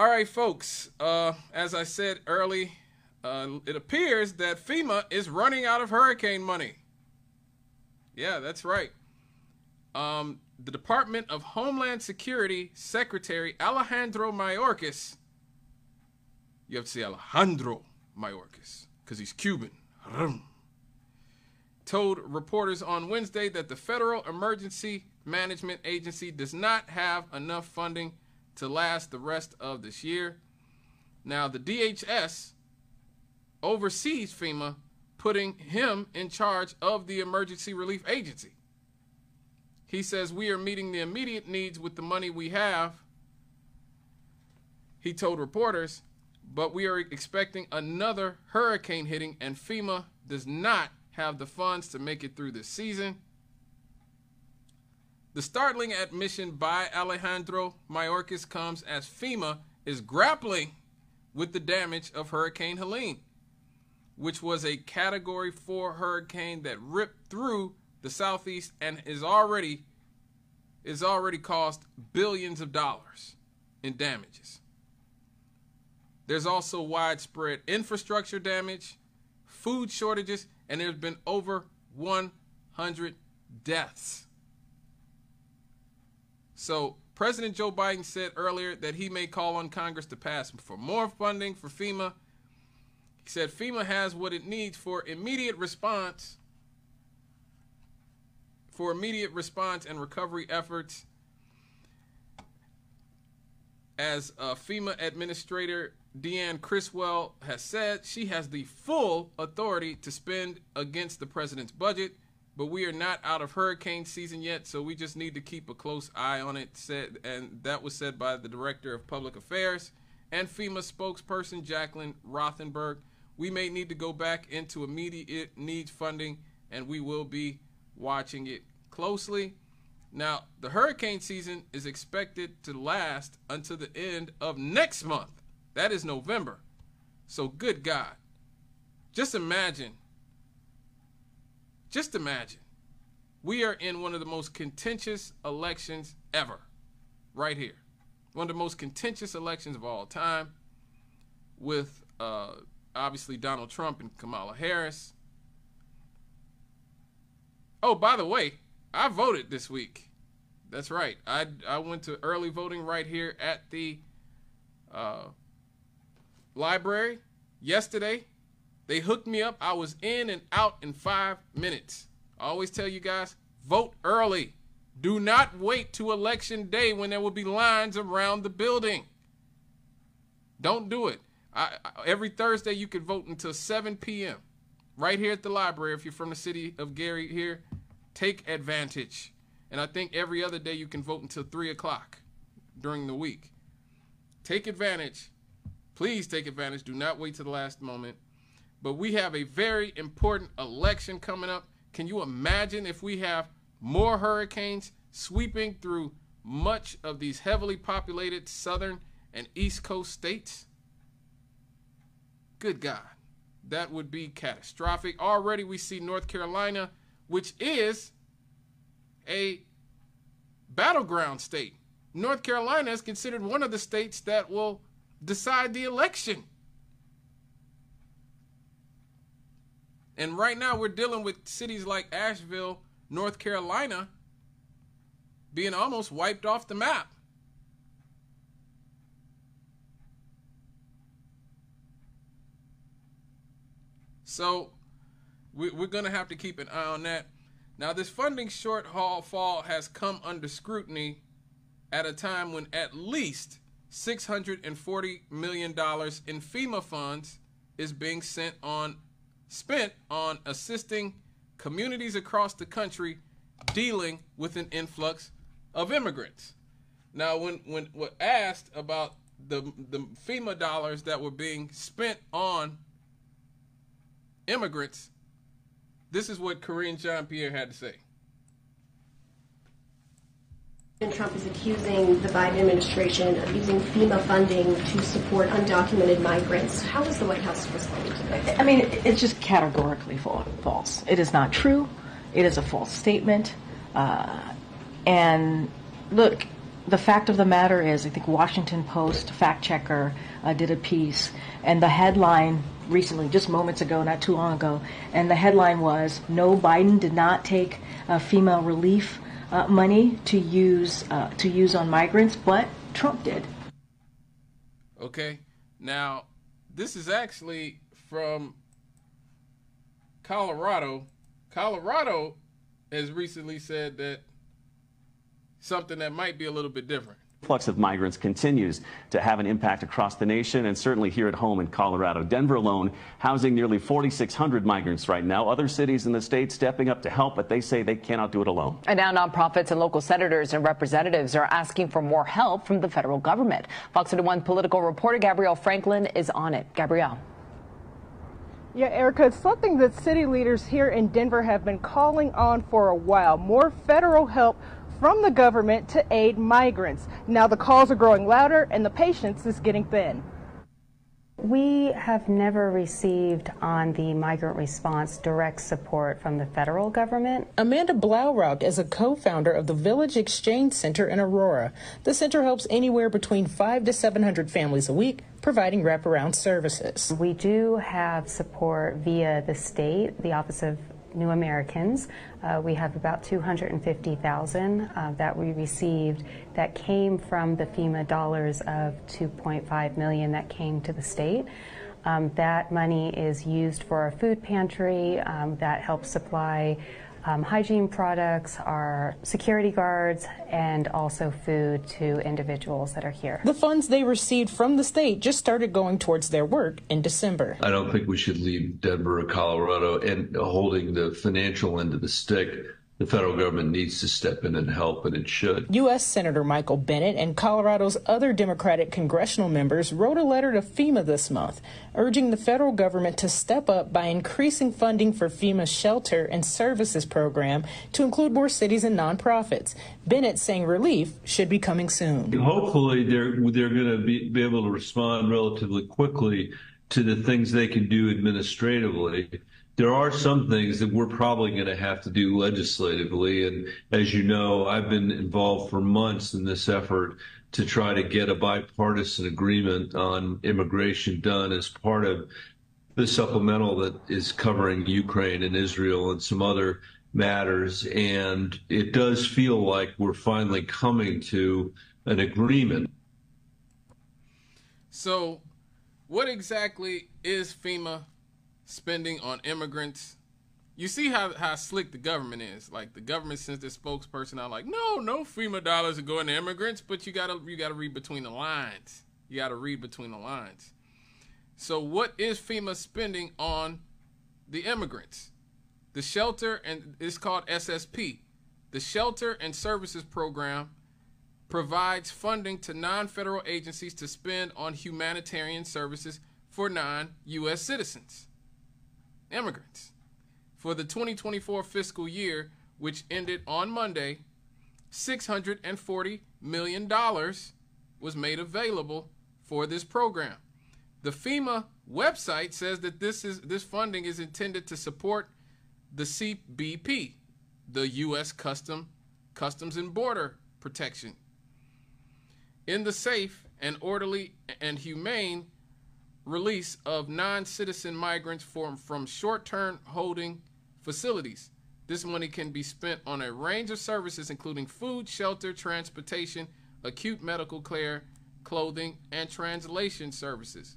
All right, folks. Uh, as I said early, uh, it appears that FEMA is running out of hurricane money. Yeah, that's right. Um, the Department of Homeland Security Secretary Alejandro Mayorkas. You have to say Alejandro Mayorkas because he's Cuban. Told reporters on Wednesday that the Federal Emergency Management Agency does not have enough funding to last the rest of this year. Now, the DHS oversees FEMA, putting him in charge of the Emergency Relief Agency. He says, We are meeting the immediate needs with the money we have, he told reporters, but we are expecting another hurricane hitting, and FEMA does not have the funds to make it through this season. The startling admission by Alejandro Mayorkas comes as FEMA is grappling with the damage of Hurricane Helene, which was a Category 4 hurricane that ripped through the southeast and is already is already cost billions of dollars in damages. There's also widespread infrastructure damage, food shortages, and there's been over 100 deaths. So, President Joe Biden said earlier that he may call on Congress to pass for more funding for FEMA. He said FEMA has what it needs for immediate response for immediate response and recovery efforts. As uh, FEMA Administrator Deanne Criswell has said, she has the full authority to spend against the president's budget but we are not out of hurricane season yet, so we just need to keep a close eye on it. Said, and that was said by the director of public affairs and FEMA spokesperson Jacqueline Rothenberg. We may need to go back into immediate needs funding, and we will be watching it closely. Now, the hurricane season is expected to last until the end of next month. That is November. So, good God. Just imagine just imagine. We are in one of the most contentious elections ever, right here. One of the most contentious elections of all time, with uh, obviously Donald Trump and Kamala Harris. Oh, by the way, I voted this week. That's right. I, I went to early voting right here at the uh, library yesterday. They hooked me up. I was in and out in five minutes. I always tell you guys vote early. Do not wait to election day when there will be lines around the building. Don't do it. I, I, every Thursday you can vote until 7 p.m. right here at the library. If you're from the city of Gary here, take advantage. And I think every other day you can vote until 3 o'clock during the week. Take advantage. Please take advantage. Do not wait to the last moment. But we have a very important election coming up. Can you imagine if we have more hurricanes sweeping through much of these heavily populated southern and east coast states? Good God, that would be catastrophic. Already we see North Carolina, which is a battleground state. North Carolina is considered one of the states that will decide the election. And right now we're dealing with cities like Asheville, North Carolina being almost wiped off the map. So we, are going to have to keep an eye on that. Now, this funding shortfall fall has come under scrutiny at a time when at least $640 million in FEMA funds is being sent on spent on assisting communities across the country dealing with an influx of immigrants. Now, when when we're asked about the the FEMA dollars that were being spent on immigrants, this is what Karine Jean Pierre had to say. Trump is accusing the Biden administration of using FEMA funding to support undocumented migrants. How is the White House responding to that? I mean, it's just categorically false. It is not true. It is a false statement. Uh, and look, the fact of the matter is, I think Washington Post fact checker uh, did a piece, and the headline recently, just moments ago, not too long ago, and the headline was No, Biden did not take uh, FEMA relief uh, money to use uh, to use on migrants, but Trump did. Okay, now this is actually from Colorado. Colorado has recently said that something that might be a little bit different influx of migrants continues to have an impact across the nation and certainly here at home in Colorado. Denver alone housing nearly 4,600 migrants right now. Other cities in the state stepping up to help, but they say they cannot do it alone. And now nonprofits and local senators and representatives are asking for more help from the federal government. Fox 1 political reporter Gabrielle Franklin is on it. Gabrielle. Yeah, Erica, it's something that city leaders here in Denver have been calling on for a while. More federal help from the government to aid migrants. Now the calls are growing louder and the patience is getting thin. We have never received on the migrant response direct support from the federal government. Amanda Blaurock is a co founder of the Village Exchange Center in Aurora. The center helps anywhere between five to 700 families a week, providing wraparound services. We do have support via the state, the Office of New Americans. Uh, we have about 250,000 uh, that we received that came from the FEMA dollars of 2.5 million that came to the state. Um, that money is used for our food pantry um, that helps supply um, hygiene products, our security guards, and also food to individuals that are here. The funds they received from the state just started going towards their work in December. I don't think we should leave Denver or Colorado and holding the financial end of the stick the federal government needs to step in and help, and it should. U.S. Senator Michael Bennet and Colorado's other Democratic congressional members wrote a letter to FEMA this month, urging the federal government to step up by increasing funding for FEMA's shelter and services program to include more cities and nonprofits. Bennet saying relief should be coming soon. Hopefully, they're they're going to be, be able to respond relatively quickly to the things they can do administratively there are some things that we're probably going to have to do legislatively. And as you know, I've been involved for months in this effort to try to get a bipartisan agreement on immigration done as part of the supplemental that is covering Ukraine and Israel and some other matters. And it does feel like we're finally coming to an agreement. So, what exactly is FEMA spending on immigrants. You see how, how slick the government is. Like the government sends their spokesperson out like, no, no FEMA dollars are going to immigrants, but you gotta you gotta read between the lines. You gotta read between the lines. So what is FEMA spending on the immigrants? The shelter and it's called SSP. The Shelter and Services Program provides funding to non-federal agencies to spend on humanitarian services for non-US citizens immigrants. For the 2024 fiscal year, which ended on Monday, $640 million was made available for this program. The FEMA website says that this is this funding is intended to support the CBP, the U.S. Custom, Customs and Border Protection. In the safe and orderly and humane release of non-citizen migrants from, from short-term holding facilities. This money can be spent on a range of services including food, shelter, transportation, acute medical care, clothing, and translation services.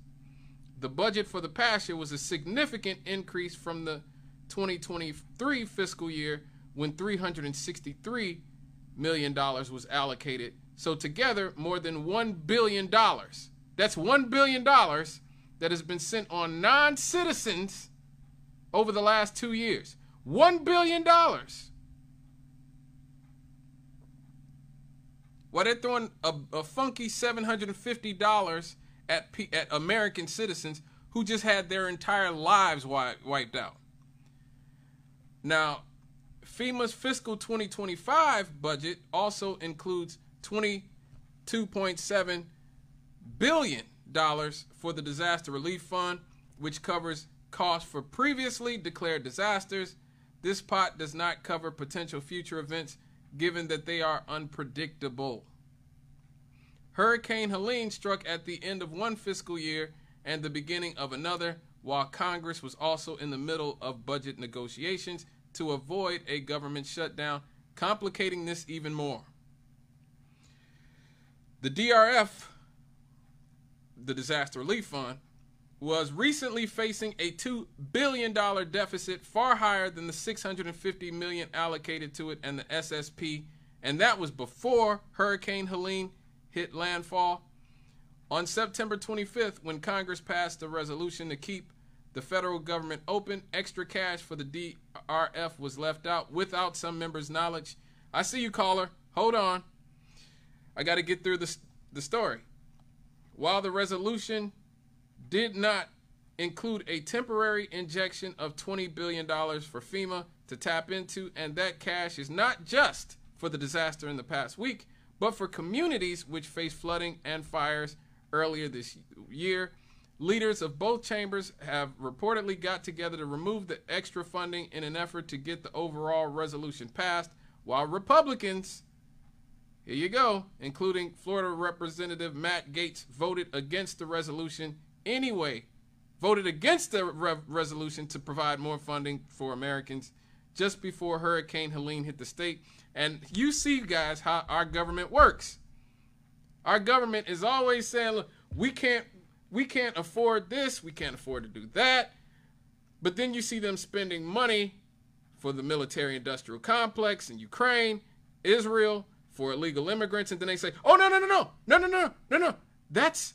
The budget for the past year was a significant increase from the 2023 fiscal year when $363 million was allocated. So together, more than $1 billion. That's $1 billion that has been sent on non citizens over the last two years. $1 billion. Well, they're throwing a, a funky $750 at, at American citizens who just had their entire lives wiped out. Now, FEMA's fiscal 2025 budget also includes 22.7 billion dollars for the Disaster Relief Fund, which covers costs for previously declared disasters. This pot does not cover potential future events given that they are unpredictable. Hurricane Helene struck at the end of one fiscal year and the beginning of another, while Congress was also in the middle of budget negotiations to avoid a government shutdown, complicating this even more. The DRF, the Disaster Relief Fund, was recently facing a $2 billion deficit, far higher than the 650 million allocated to it and the SSP, and that was before Hurricane Helene hit landfall. On September 25th, when Congress passed a resolution to keep the federal government open, extra cash for the DRF was left out without some members' knowledge. I see you, caller. Hold on. I got to get through the, the story. While the resolution did not include a temporary injection of $20 billion for FEMA to tap into, and that cash is not just for the disaster in the past week, but for communities which faced flooding and fires earlier this year. Leaders of both chambers have reportedly got together to remove the extra funding in an effort to get the overall resolution passed, while Republicans, here you go, including Florida Representative Matt Gaetz voted against the resolution anyway, voted against the re- resolution to provide more funding for Americans just before Hurricane Helene hit the state. And you see, guys, how our government works. Our government is always saying, look, we can't we can't afford this, we can't afford to do that. But then you see them spending money for the military industrial complex in Ukraine, Israel, for illegal immigrants, and then they say, oh no, no, no, no, no, no, no, no, no. That's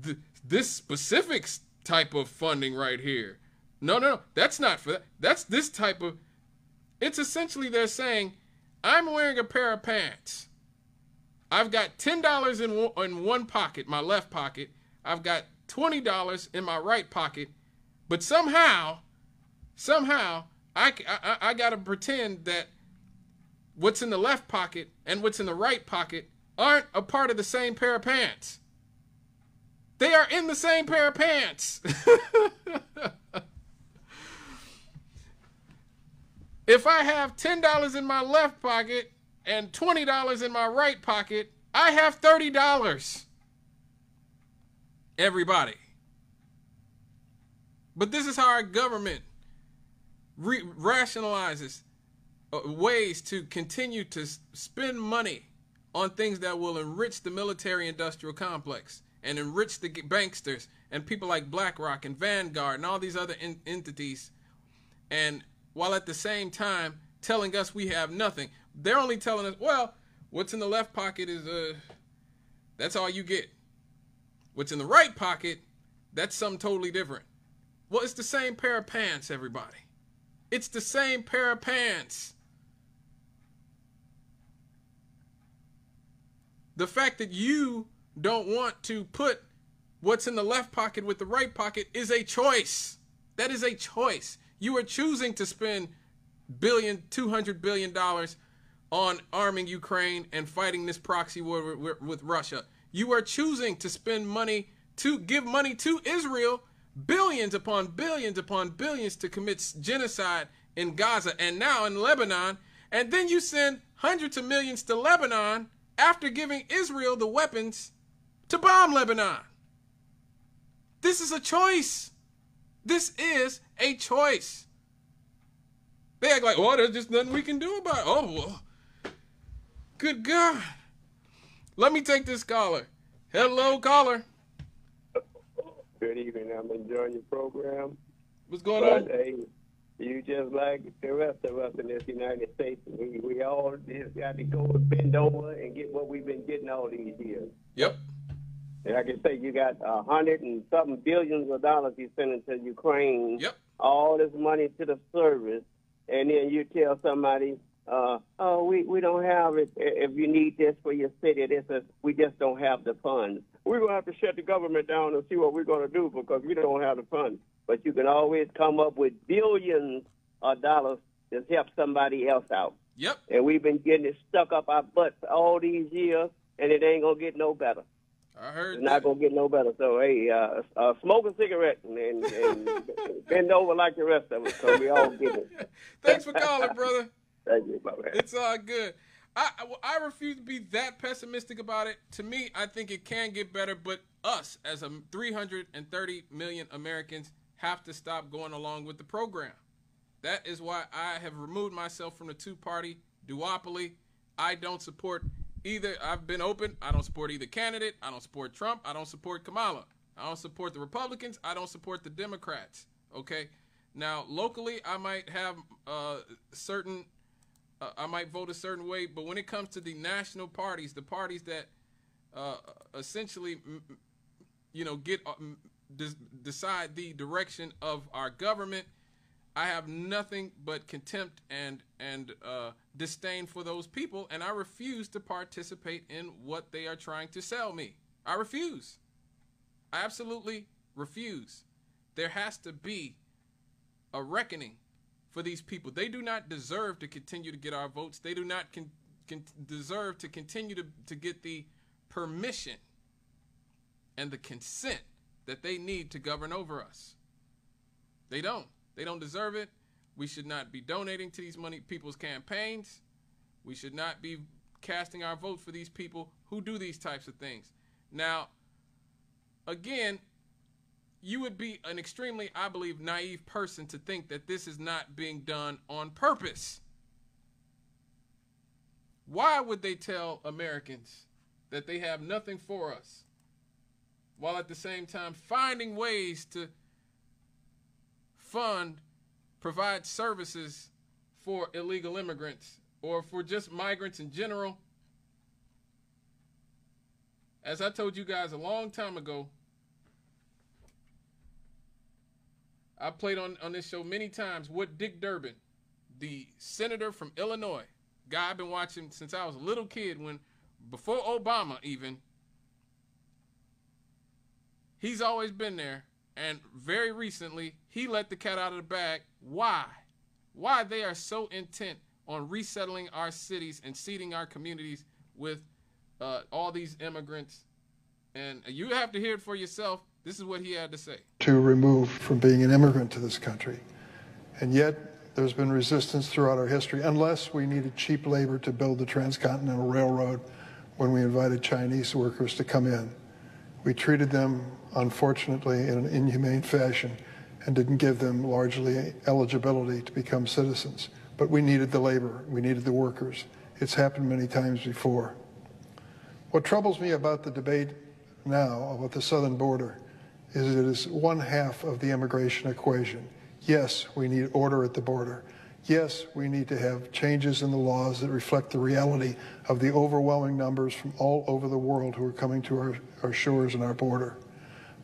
the, this specific type of funding right here. No, no, no, that's not for that. That's this type of. It's essentially they're saying, I'm wearing a pair of pants. I've got $10 in one, in one pocket, my left pocket. I've got $20 in my right pocket. But somehow, somehow, I, I, I got to pretend that what's in the left pocket and what's in the right pocket aren't a part of the same pair of pants. They are in the same pair of pants. if I have $10 in my left pocket and $20 in my right pocket, I have $30. Everybody. But this is how our government re- rationalizes ways to continue to spend money on things that will enrich the military industrial complex and enrich the banksters and people like BlackRock and Vanguard and all these other entities. And while at the same time telling us we have nothing. They're only telling us, well, what's in the left pocket is uh that's all you get. What's in the right pocket, that's something totally different. Well, it's the same pair of pants, everybody. It's the same pair of pants. The fact that you don't want to put what's in the left pocket with the right pocket is a choice. That is a choice. You are choosing to spend billion, two hundred billion dollars on arming Ukraine and fighting this proxy war with, Russia. You are choosing to spend money to give money to Israel, billions upon billions upon billions to commit genocide in Gaza and now in Lebanon, and then you send hundreds of millions to Lebanon after giving Israel the weapons to bomb Lebanon. This is a choice. This is a choice. They act like, oh, there's just nothing we can do about it. Oh, well, good God. Let me take this caller. Hello, caller. Good evening. I'm enjoying your program. What's going but, on? You just like the rest of us in this United States. We, we all just got to go and bend over and get what we've been getting all these years. Yep. And I can say you got a hundred and something billions of dollars you sending to Ukraine. Yep. All this money to the service, and then you tell somebody, uh, "Oh, we we don't have it. If you need this for your city, this is we just don't have the funds. We're gonna have to shut the government down and see what we're gonna do because we don't have the funds. But you can always come up with billions of dollars to help somebody else out. Yep. And we've been getting it stuck up our butts all these years, and it ain't gonna get no better. I heard it's not gonna get no better. So hey, uh, uh, smoke a cigarette and, and, and bend over like the rest of us, so we all get it. Thanks for calling, brother. Thank you, my man. It's all good. I, I refuse to be that pessimistic about it. To me, I think it can get better, but us as a 330 million Americans have to stop going along with the program. That is why I have removed myself from the two-party duopoly. I don't support either. I've been open. I don't support either candidate. I don't support Trump. I don't support Kamala. I don't support the Republicans. I don't support the Democrats. Okay. Now, locally, I might have uh, certain, uh, I might vote a certain way, but when it comes to the national parties, the parties that uh, essentially, you know, get uh, decide the direction of our government, I have nothing but contempt and and uh, disdain for those people, and I refuse to participate in what they are trying to sell me. I refuse. I absolutely refuse. There has to be a reckoning for these people. They do not deserve to continue to get our votes. They do not con- con- deserve to continue to, to get the permission and the consent that they need to govern over us. They don't. They don't deserve it. We should not be donating to these money people's campaigns. We should not be casting our vote for these people who do these types of things. Now, again, you would be an extremely, I believe, naive person to think that this is not being done on purpose. Why would they tell Americans that they have nothing for us while at the same time finding ways to fund, provide services for illegal immigrants or for just migrants in general? As I told you guys a long time ago, I played on, on this show many times what Dick Durbin, the senator from Illinois, guy I've been watching since I was a little kid, when before Obama even, he's always been there. And very recently, he let the cat out of the bag. Why? Why they are so intent on resettling our cities and seeding our communities with uh, all these immigrants. And you have to hear it for yourself. This is what he had to say. To remove from being an immigrant to this country. And yet, there's been resistance throughout our history, unless we needed cheap labor to build the Transcontinental Railroad when we invited Chinese workers to come in. We treated them, unfortunately, in an inhumane fashion and didn't give them largely eligibility to become citizens. But we needed the labor, we needed the workers. It's happened many times before. What troubles me about the debate now about the southern border is it is one half of the immigration equation. Yes, we need order at the border. Yes, we need to have changes in the laws that reflect the reality of the overwhelming numbers from all over the world who are coming to our, our shores and our border.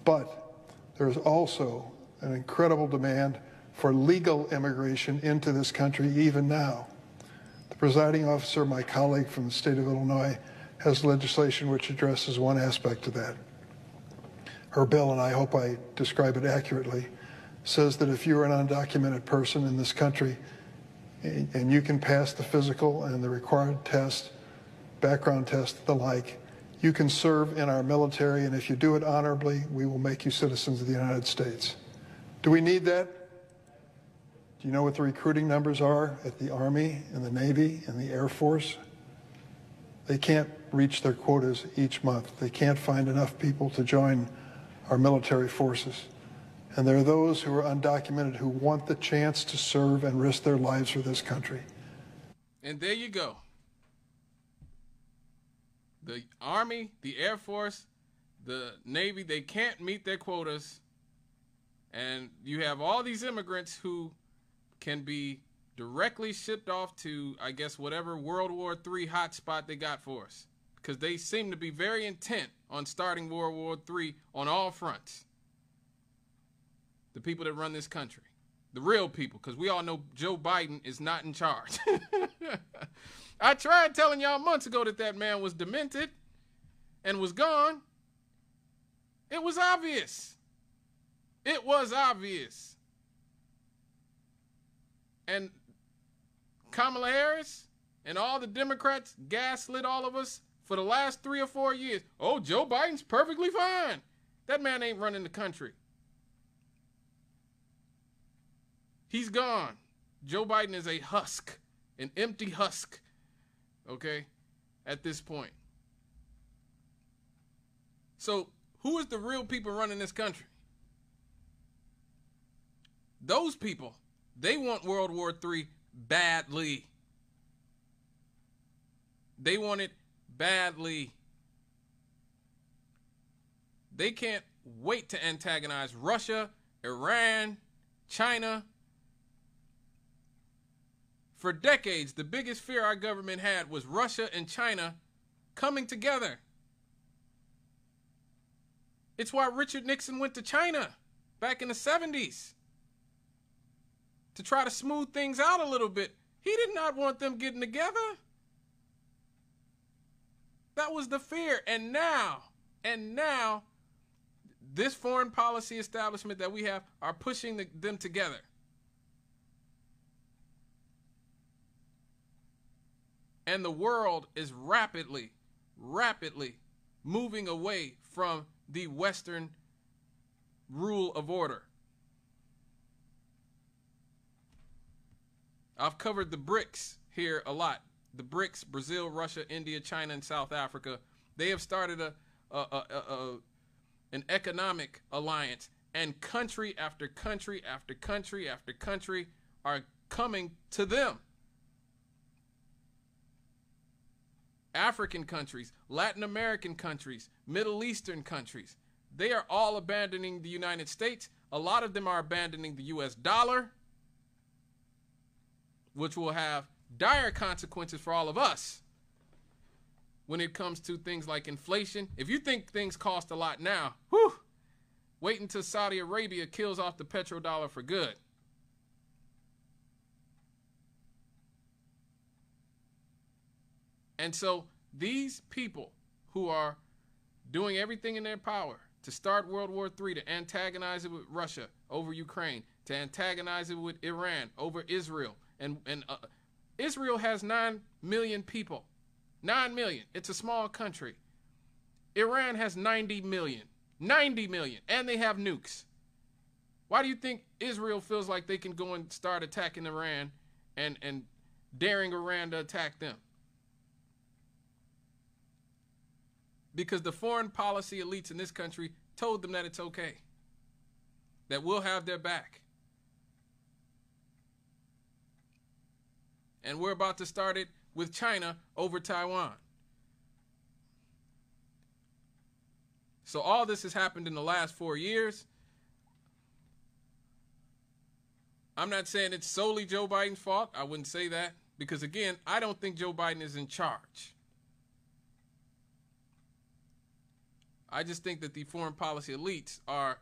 But there's also an incredible demand for legal immigration into this country even now. The presiding officer, my colleague from the state of Illinois, has legislation which addresses one aspect of that her bill, and I hope I describe it accurately, says that if you're an undocumented person in this country and you can pass the physical and the required test, background test, the like, you can serve in our military, and if you do it honorably, we will make you citizens of the United States. Do we need that? Do you know what the recruiting numbers are at the Army and the Navy and the Air Force? They can't reach their quotas each month. They can't find enough people to join our military forces. And there are those who are undocumented who want the chance to serve and risk their lives for this country. And there you go. The Army, the Air Force, the Navy, they can't meet their quotas. And you have all these immigrants who can be directly shipped off to, I guess, whatever World War III hotspot they got for us. Because they seem to be very intent on starting World War III on all fronts. The people that run this country, the real people, because we all know Joe Biden is not in charge. I tried telling y'all months ago that that man was demented and was gone. It was obvious. It was obvious. And Kamala Harris and all the Democrats gaslit all of us for the last three or four years. Oh, Joe Biden's perfectly fine. That man ain't running the country. He's gone. Joe Biden is a husk, an empty husk. Okay? At this point. So, who is the real people running this country? Those people, they want World War III badly. They want it badly. They can't wait to antagonize Russia, Iran, China. For decades, the biggest fear our government had was Russia and China coming together. It's why Richard Nixon went to China back in the 70s to try to smooth things out a little bit. He did not want them getting together. That was the fear. And now, and now, this foreign policy establishment that we have are pushing the, them together. And the world is rapidly, rapidly moving away from the Western rule of order. I've covered the BRICS here a lot. The BRICS, Brazil, Russia, India, China, and South Africa. They have started a, a, a, a an economic alliance, and country after country after country after country are coming to them. African countries, Latin American countries, Middle Eastern countries, they are all abandoning the United States. A lot of them are abandoning the US dollar, which will have dire consequences for all of us when it comes to things like inflation. If you think things cost a lot now, whew, wait until Saudi Arabia kills off the petrodollar for good. And so these people who are doing everything in their power to start World War III, to antagonize it with Russia over Ukraine, to antagonize it with Iran over Israel, and and uh, Israel has nine million people, nine million. It's a small country. Iran has 90 million, 90 million, and they have nukes. Why do you think Israel feels like they can go and start attacking Iran and and daring Iran to attack them? Because the foreign policy elites in this country told them that it's okay, that we'll have their back. And we're about to start it with China over Taiwan. So all this has happened in the last four years. I'm not saying it's solely Joe Biden's fault. I wouldn't say that because, again, I don't think Joe Biden is in charge. I just think that the foreign policy elites are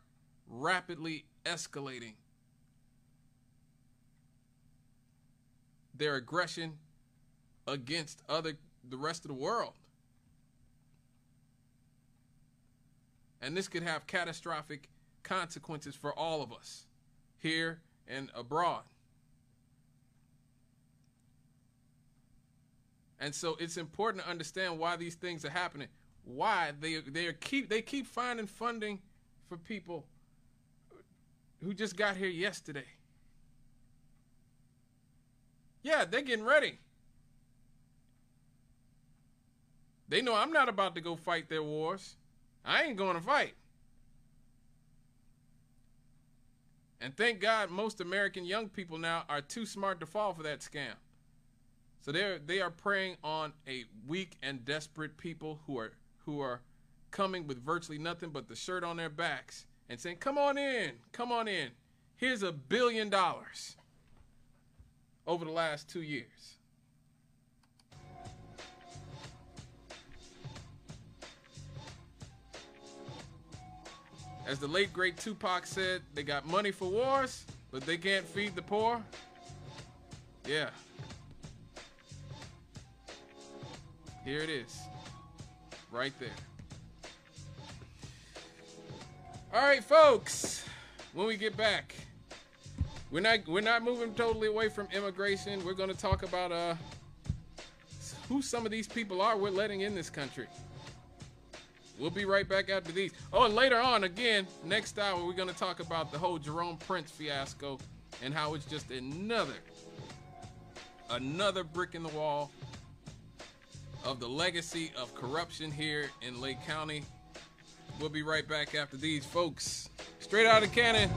rapidly escalating their aggression against other the rest of the world. And this could have catastrophic consequences for all of us here and abroad. And so it's important to understand why these things are happening why they they keep they keep finding funding for people who just got here yesterday. Yeah, they're getting ready. They know I'm not about to go fight their wars. I ain't going to fight. And thank God most American young people now are too smart to fall for that scam. So they're they are preying on a weak and desperate people who are who are coming with virtually nothing but the shirt on their backs and saying, Come on in, come on in. Here's a billion dollars over the last two years. As the late great Tupac said, they got money for wars, but they can't feed the poor. Yeah. Here it is right there. All right, folks. When we get back, we're not we're not moving totally away from immigration. We're going to talk about uh who some of these people are we're letting in this country. We'll be right back after these. Oh, and later on, again, next hour, we're going to talk about the whole Jerome Prince fiasco and how it's just another, another brick in the wall of the legacy of corruption here in Lake County. We'll be right back after these folks. Straight out of cannon.